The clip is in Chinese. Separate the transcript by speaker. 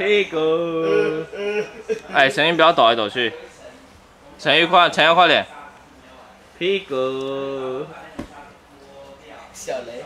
Speaker 1: 屁股。哎，声音不要抖来抖去。陈玉快，陈玉快点。屁股。
Speaker 2: 小雷。